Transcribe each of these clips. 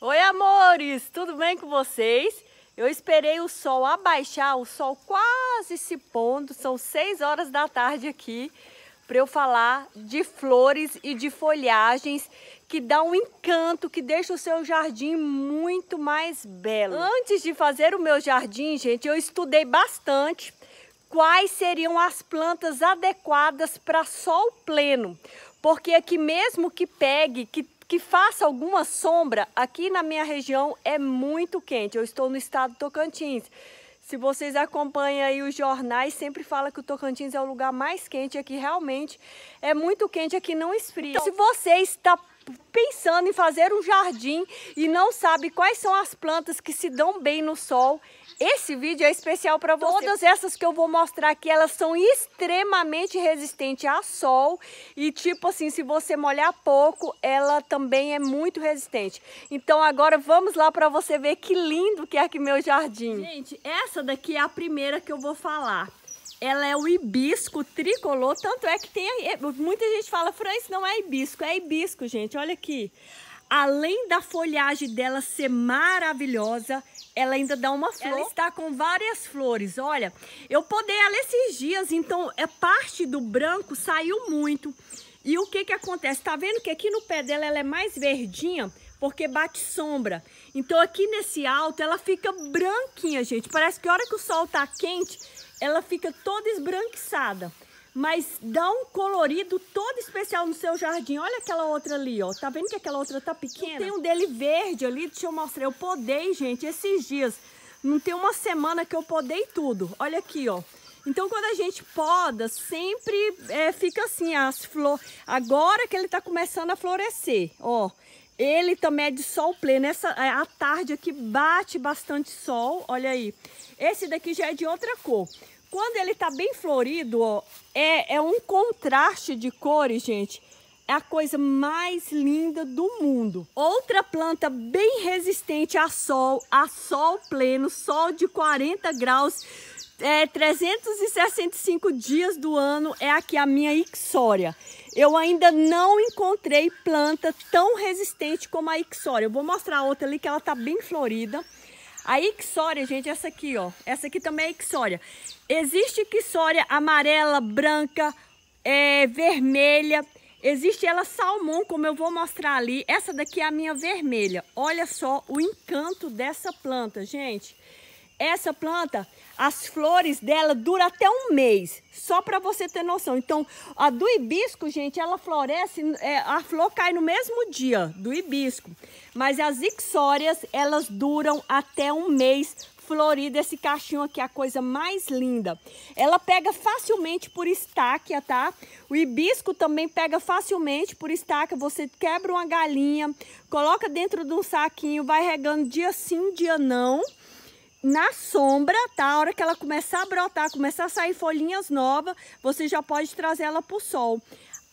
Oi, amores! Tudo bem com vocês? Eu esperei o sol abaixar, o sol quase se pondo, são 6 horas da tarde aqui, para eu falar de flores e de folhagens que dá um encanto, que deixa o seu jardim muito mais belo. Antes de fazer o meu jardim, gente, eu estudei bastante quais seriam as plantas adequadas para sol pleno, porque aqui mesmo que pegue, que que faça alguma sombra, aqui na minha região é muito quente. Eu estou no estado do Tocantins. Se vocês acompanham aí os jornais, sempre fala que o Tocantins é o lugar mais quente aqui. Realmente é muito quente aqui, não esfria. Então, se você está pensando em fazer um jardim e não sabe quais são as plantas que se dão bem no sol, esse vídeo é especial para você. Todas essas que eu vou mostrar aqui, elas são extremamente resistentes a sol e tipo assim, se você molhar pouco, ela também é muito resistente. Então agora vamos lá para você ver que lindo que é aqui meu jardim. Gente, essa daqui é a primeira que eu vou falar. Ela é o hibisco tricolor, tanto é que tem muita gente fala, Fran, isso não é hibisco, é hibisco, gente, olha aqui. Além da folhagem dela ser maravilhosa, ela ainda dá uma flor. Ela está com várias flores. Olha, eu podei ela esses dias, então é parte do branco saiu muito. E o que que acontece? Tá vendo que aqui no pé dela ela é mais verdinha? Porque bate sombra. Então aqui nesse alto ela fica branquinha, gente. Parece que a hora que o sol tá quente, ela fica toda esbranquiçada mas dá um colorido todo especial no seu jardim. Olha aquela outra ali, ó. Tá vendo que aquela outra tá pequena? Tem um dele verde ali, deixa eu mostrar. Eu podei, gente, esses dias. Não tem uma semana que eu podei tudo. Olha aqui, ó. Então, quando a gente poda, sempre é, fica assim, as flores... Agora que ele tá começando a florescer, ó. Ele também é de sol pleno. Essa, é, a tarde aqui bate bastante sol, olha aí. Esse daqui já é de outra cor. Quando ele tá bem florido, ó, é, é um contraste de cores, gente. É a coisa mais linda do mundo. Outra planta bem resistente a sol, a sol pleno, sol de 40 graus, é, 365 dias do ano, é aqui a minha Ixória. Eu ainda não encontrei planta tão resistente como a Ixória. Eu vou mostrar outra ali que ela tá bem florida. A Ixória, gente, essa aqui, ó. Essa aqui também é Ixória. Existe Ixória amarela, branca, é, vermelha. Existe ela salmão, como eu vou mostrar ali. Essa daqui é a minha vermelha. Olha só o encanto dessa planta, gente. Essa planta, as flores dela duram até um mês, só para você ter noção. Então, a do hibisco, gente, ela floresce, é, a flor cai no mesmo dia do hibisco. Mas as ixórias, elas duram até um mês florida, esse cachinho aqui é a coisa mais linda. Ela pega facilmente por estáquia, tá? O hibisco também pega facilmente por estáquia. Você quebra uma galinha, coloca dentro de um saquinho, vai regando dia sim, dia não. Na sombra, tá? A hora que ela começar a brotar, começar a sair folhinhas novas, você já pode trazer ela sol.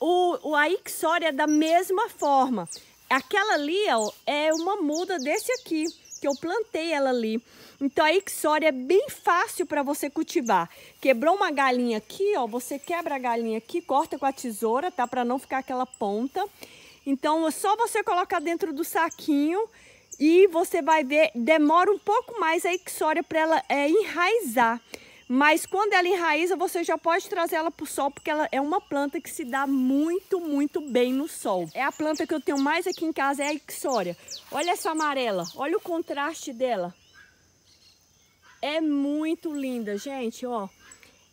O, o a Ixória é da mesma forma. Aquela ali, ó, é uma muda desse aqui, que eu plantei ela ali. Então a Ixória é bem fácil para você cultivar. Quebrou uma galinha aqui, ó, você quebra a galinha aqui, corta com a tesoura, tá? Para não ficar aquela ponta. Então é só você colocar dentro do saquinho e você vai ver, demora um pouco mais a Ixória para ela é, enraizar. Mas quando ela enraiza, você já pode trazer ela para o sol, porque ela é uma planta que se dá muito, muito bem no sol. É a planta que eu tenho mais aqui em casa, é a Ixória. Olha essa amarela, olha o contraste dela. É muito linda, gente, ó.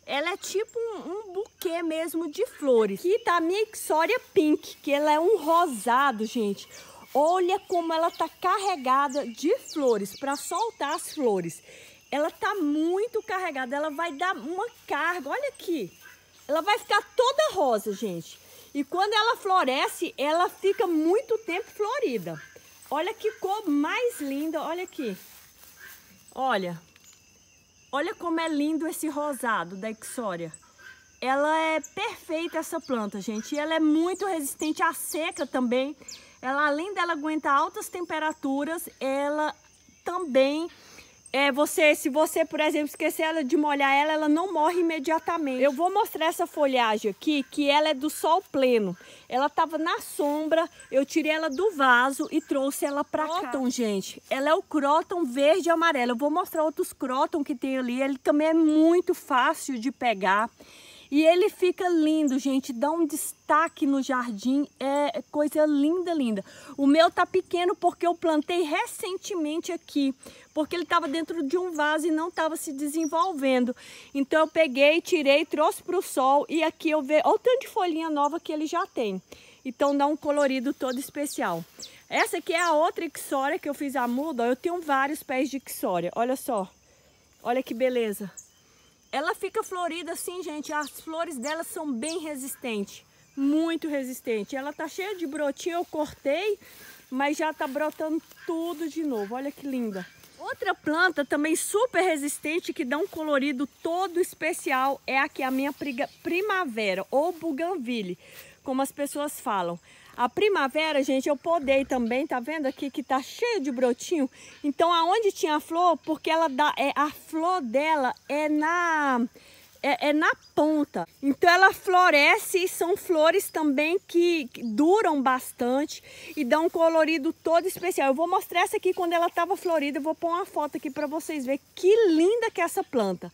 Ela é tipo um, um buquê mesmo de flores. Aqui tá a minha Ixória Pink, que ela é um rosado, gente. Olha como ela tá carregada de flores, para soltar as flores. Ela tá muito carregada, ela vai dar uma carga, olha aqui. Ela vai ficar toda rosa, gente. E quando ela floresce, ela fica muito tempo florida. Olha que cor mais linda, olha aqui. Olha, Olha como é lindo esse rosado da Ixória. Ela é perfeita essa planta, gente. E ela é muito resistente à seca também. Ela, além dela aguentar altas temperaturas, ela também é você, se você, por exemplo, esquecer ela de molhar ela, ela não morre imediatamente. Eu vou mostrar essa folhagem aqui, que ela é do sol pleno. Ela estava na sombra, eu tirei ela do vaso e trouxe ela para cá. Croton, gente, ela é o croton verde e amarelo. Eu vou mostrar outros croton que tem ali, ele também é muito fácil de pegar. E ele fica lindo, gente, dá um destaque no jardim, é coisa linda, linda. O meu tá pequeno porque eu plantei recentemente aqui, porque ele estava dentro de um vaso e não estava se desenvolvendo. Então eu peguei, tirei, trouxe para o sol e aqui eu vejo, o tanto de folhinha nova que ele já tem. Então dá um colorido todo especial. Essa aqui é a outra ixória que eu fiz a muda, eu tenho vários pés de ixória, olha só. Olha que beleza. Ela fica florida assim, gente. As flores dela são bem resistentes. Muito resistente. Ela tá cheia de brotinho. Eu cortei, mas já tá brotando tudo de novo. Olha que linda. Outra planta também super resistente que dá um colorido todo especial é aqui a minha primavera ou bougainville, como as pessoas falam. A primavera, gente, eu podei também, tá vendo aqui que tá cheio de brotinho? Então, aonde tinha flor, porque ela dá, é, a flor dela é na... É, é, na ponta. Então ela floresce e são flores também que, que, duram bastante e dão um colorido todo especial. Eu vou mostrar essa aqui quando ela estava florida. Eu vou pôr uma foto aqui para vocês verem que linda que é essa planta.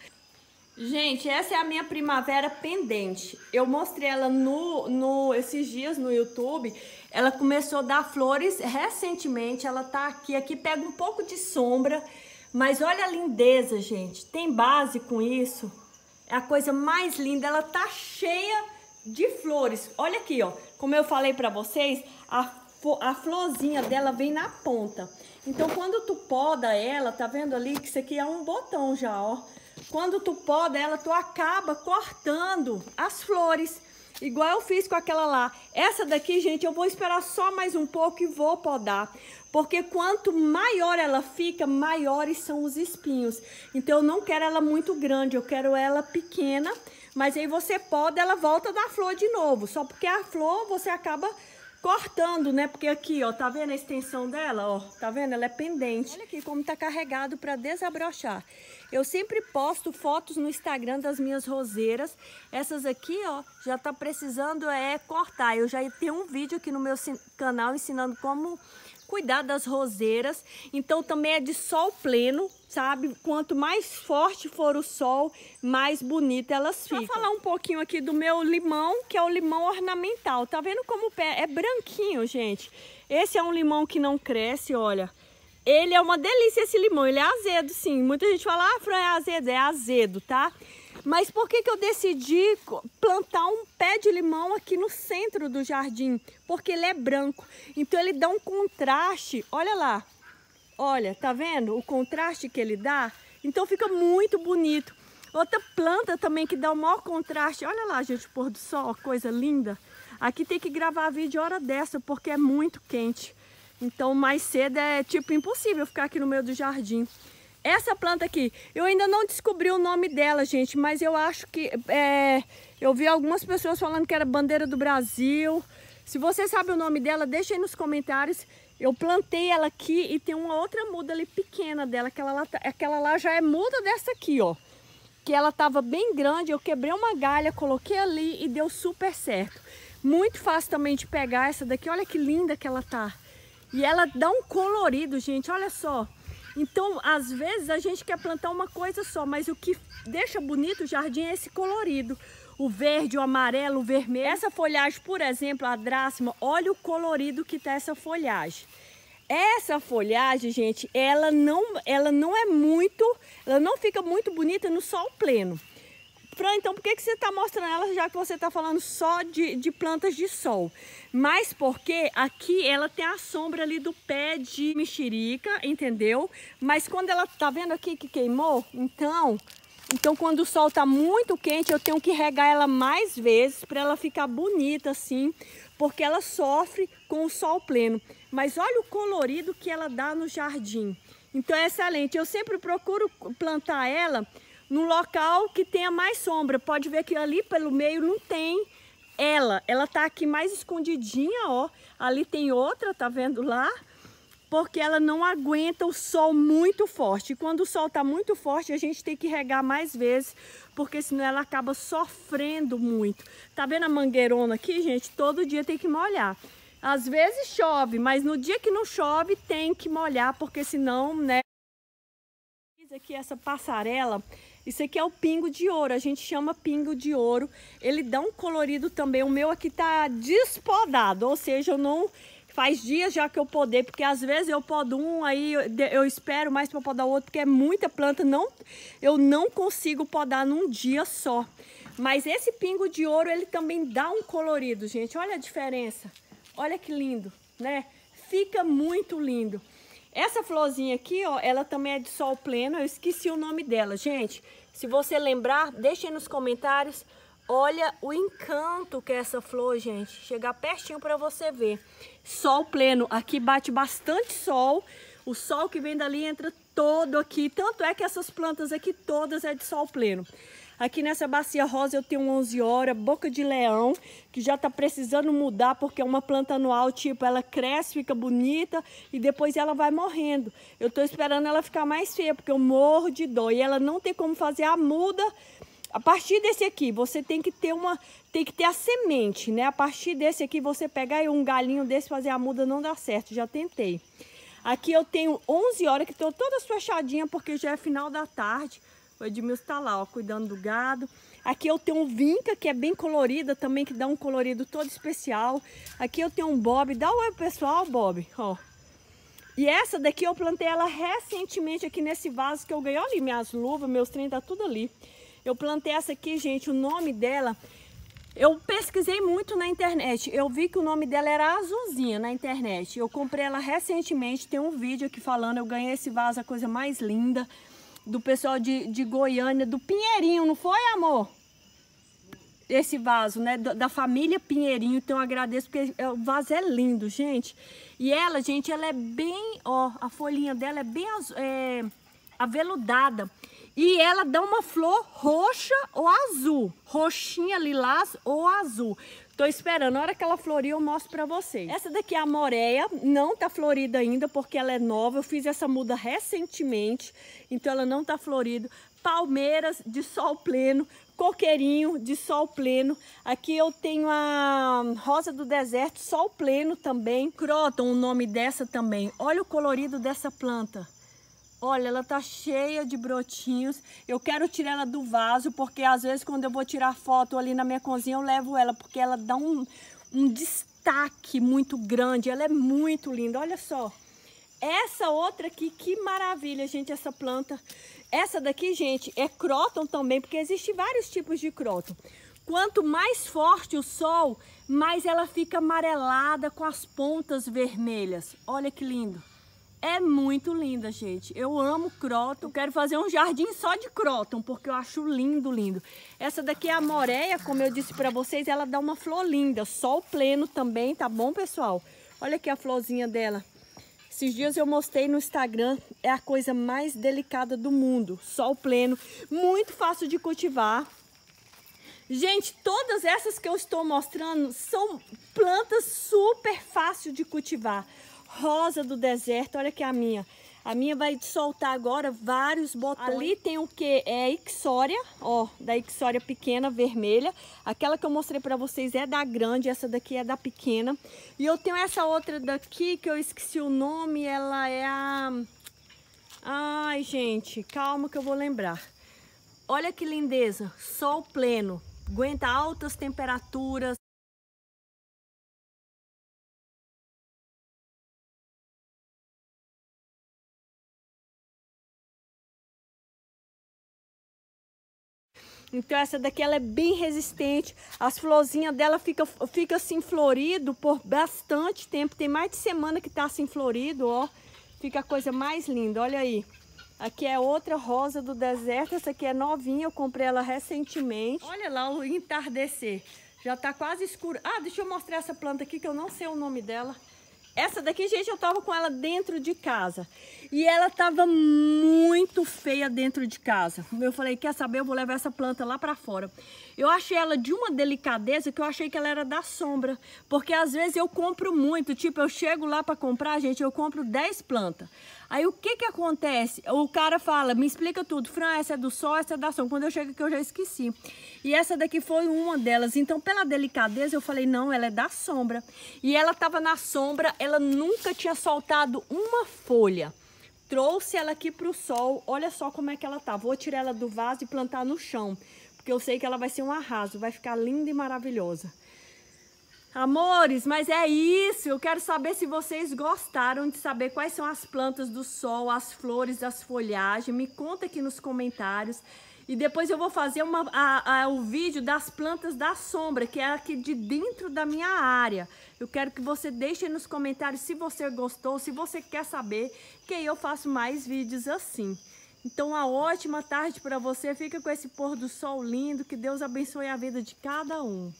Gente, essa é a minha primavera pendente. Eu mostrei ela no, no, esses dias no YouTube. Ela começou a dar flores recentemente. Ela tá aqui, aqui pega um pouco de sombra. Mas olha a lindeza, gente. Tem base com isso. É a coisa mais linda. Ela tá cheia de flores. Olha aqui, ó. Como eu falei pra vocês, a, a florzinha dela vem na ponta. Então, quando tu poda ela, tá vendo ali que isso aqui é um botão já, ó. Quando tu poda ela, tu acaba cortando as flores. Igual eu fiz com aquela lá. Essa daqui, gente, eu vou esperar só mais um pouco e vou podar. Porque quanto maior ela fica, maiores são os espinhos. Então eu não quero ela muito grande, eu quero ela pequena. Mas aí você poda, ela volta da flor de novo. Só porque a flor você acaba cortando, né? Porque aqui, ó, tá vendo a extensão dela, ó? Tá vendo? Ela é pendente. Olha aqui como tá carregado para desabrochar. Eu sempre posto fotos no Instagram das minhas roseiras. Essas aqui, ó, já tá precisando é cortar. Eu já tenho um vídeo aqui no meu canal ensinando como cuidar das roseiras. Então também é de sol pleno, sabe? Quanto mais forte for o sol, mais bonita elas ficam. Vou falar um pouquinho aqui do meu limão, que é o limão ornamental. Tá vendo como o pé é branquinho, gente? Esse é um limão que não cresce, olha. Ele é uma delícia esse limão, ele é azedo sim. Muita gente fala, ah, Fran, é azedo, é azedo, tá? Mas por que, que eu decidi plantar um pé de limão aqui no centro do jardim? Porque ele é branco. Então ele dá um contraste. Olha lá. Olha, tá vendo o contraste que ele dá? Então fica muito bonito. Outra planta também que dá o maior contraste. Olha lá, gente, o pôr do sol, coisa linda. Aqui tem que gravar vídeo hora dessa, porque é muito quente. Então mais cedo é tipo impossível ficar aqui no meio do jardim. Essa planta aqui, eu ainda não descobri o nome dela, gente, mas eu acho que... É, eu vi algumas pessoas falando que era bandeira do Brasil. Se você sabe o nome dela, deixa aí nos comentários. Eu plantei ela aqui e tem uma outra muda ali pequena dela. Aquela lá, tá, aquela lá já é muda dessa aqui, ó. Que ela tava bem grande, eu quebrei uma galha, coloquei ali e deu super certo. Muito fácil também de pegar essa daqui. Olha que linda que ela tá. E ela dá um colorido, gente, olha só. Então, às vezes a gente quer plantar uma coisa só, mas o que deixa bonito o jardim é esse colorido. O verde, o amarelo, o vermelho. Essa folhagem, por exemplo, a drácima, olha o colorido que tá essa folhagem. Essa folhagem, gente, ela não, ela não é muito, ela não fica muito bonita no sol pleno. Fran, então por que, que você está mostrando ela já que você está falando só de, de plantas de sol? Mas porque aqui ela tem a sombra ali do pé de mexerica, entendeu? Mas quando ela tá vendo aqui que queimou, então, então quando o sol tá muito quente, eu tenho que regar ela mais vezes para ela ficar bonita assim, porque ela sofre com o sol pleno. Mas olha o colorido que ela dá no jardim. Então é excelente. Eu sempre procuro plantar ela no local que tenha mais sombra. Pode ver que ali pelo meio não tem ela. Ela tá aqui mais escondidinha, ó. Ali tem outra, tá vendo lá? porque ela não aguenta o sol muito forte. E quando o sol está muito forte, a gente tem que regar mais vezes, porque senão ela acaba sofrendo muito. Tá vendo a mangueirona aqui, gente? Todo dia tem que molhar. Às vezes chove, mas no dia que não chove tem que molhar, porque senão, né? Aqui essa passarela, isso aqui é o pingo de ouro, a gente chama pingo de ouro. Ele dá um colorido também, o meu aqui tá despodado, ou seja, eu não Faz dias já que eu podei, porque às vezes eu podo um, aí eu espero mais para podar o outro, porque é muita planta, não, eu não consigo podar num dia só. Mas esse pingo de ouro, ele também dá um colorido, gente. Olha a diferença. Olha que lindo, né? Fica muito lindo. Essa florzinha aqui, ó, ela também é de sol pleno. Eu esqueci o nome dela, gente. Se você lembrar, deixe aí nos comentários. Olha o encanto que é essa flor, gente. Chegar pertinho para você ver. Sol pleno. Aqui bate bastante sol. O sol que vem dali entra todo aqui. Tanto é que essas plantas aqui todas é de sol pleno. Aqui nessa bacia rosa eu tenho 11 horas, boca de leão, que já está precisando mudar porque é uma planta anual, tipo, ela cresce, fica bonita e depois ela vai morrendo. Eu estou esperando ela ficar mais feia porque eu morro de dor e ela não tem como fazer a muda a partir desse aqui, você tem que ter uma, tem que ter a semente, né? A partir desse aqui, você pegar um galinho desse, fazer a muda, não dá certo, já tentei. Aqui eu tenho 11 horas que estou todas fechadinhas, porque já é final da tarde. O Edmilson está lá, ó, cuidando do gado. Aqui eu tenho um vinca, que é bem colorida também, que dá um colorido todo especial. Aqui eu tenho um bob. Dá um oi pessoal, bob, ó. E essa daqui eu plantei ela recentemente aqui nesse vaso que eu ganhei. Olha ali minhas luvas, meus trem tá tudo ali. Eu plantei essa aqui, gente, o nome dela... Eu pesquisei muito na internet, eu vi que o nome dela era Azulzinha na internet. Eu comprei ela recentemente, tem um vídeo aqui falando, eu ganhei esse vaso, a coisa mais linda, do pessoal de, de Goiânia, do Pinheirinho, não foi, amor? Esse vaso, né, da família Pinheirinho, então eu agradeço, porque é, o vaso é lindo, gente. E ela, gente, ela é bem, ó, a folhinha dela é bem é, aveludada. E ela dá uma flor roxa ou azul. Roxinha, lilás ou azul. Tô esperando, na hora que ela florir eu mostro pra vocês. Essa daqui é a moreia, não tá florida ainda porque ela é nova. Eu fiz essa muda recentemente, então ela não tá florida. Palmeiras de sol pleno, coqueirinho de sol pleno. Aqui eu tenho a rosa do deserto, sol pleno também. Croton, o nome dessa também. Olha o colorido dessa planta. Olha, ela tá cheia de brotinhos. Eu quero tirar ela do vaso, porque às vezes quando eu vou tirar foto ali na minha cozinha, eu levo ela, porque ela dá um, um destaque muito grande. Ela é muito linda, olha só. Essa outra aqui, que maravilha, gente, essa planta. Essa daqui, gente, é croton também, porque existem vários tipos de croton. Quanto mais forte o sol, mais ela fica amarelada com as pontas vermelhas. Olha que lindo. É muito linda, gente. Eu amo croton. Quero fazer um jardim só de croton, porque eu acho lindo, lindo. Essa daqui é a moreia, como eu disse para vocês, ela dá uma flor linda. Sol pleno também, tá bom, pessoal? Olha aqui a florzinha dela. Esses dias eu mostrei no Instagram, é a coisa mais delicada do mundo. Sol pleno, muito fácil de cultivar. Gente, todas essas que eu estou mostrando são plantas super fáceis de cultivar rosa do deserto. Olha aqui a minha. A minha vai soltar agora vários botões. Ali tem o que? É a Ixória, ó, da Ixória pequena, vermelha. Aquela que eu mostrei pra vocês é da grande, essa daqui é da pequena. E eu tenho essa outra daqui que eu esqueci o nome, ela é a... Ai, gente, calma que eu vou lembrar. Olha que lindeza, sol pleno, aguenta altas temperaturas. Então essa daqui ela é bem resistente. As florzinhas dela fica, fica assim florido por bastante tempo. Tem mais de semana que tá assim florido, ó. Fica a coisa mais linda, olha aí. Aqui é outra rosa do deserto. Essa aqui é novinha, eu comprei ela recentemente. Olha lá o entardecer. Já tá quase escuro. Ah, deixa eu mostrar essa planta aqui que eu não sei o nome dela. Essa daqui, gente, eu tava com ela dentro de casa. E ela tava muito feia dentro de casa. Eu falei, quer saber, eu vou levar essa planta lá pra fora. Eu achei ela de uma delicadeza que eu achei que ela era da sombra. Porque às vezes eu compro muito, tipo, eu chego lá pra comprar, gente, eu compro 10 plantas. Aí o que que acontece? O cara fala, me explica tudo. Fran, essa é do sol, essa é da sombra. Quando eu chego aqui eu já esqueci. E essa daqui foi uma delas. Então, pela delicadeza, eu falei, não, ela é da sombra. E ela tava na sombra, ela nunca tinha soltado uma folha. Trouxe ela aqui pro sol, olha só como é que ela tá. Vou tirar ela do vaso e plantar no chão, porque eu sei que ela vai ser um arraso, vai ficar linda e maravilhosa. Amores, mas é isso. Eu quero saber se vocês gostaram de saber quais são as plantas do sol, as flores, as folhagens. Me conta aqui nos comentários. E depois eu vou fazer uma, a, a, o vídeo das plantas da sombra, que é aqui de dentro da minha área. Eu quero que você deixe nos comentários se você gostou, se você quer saber, que aí eu faço mais vídeos assim. Então, uma ótima tarde para você. Fica com esse pôr do sol lindo. Que Deus abençoe a vida de cada um.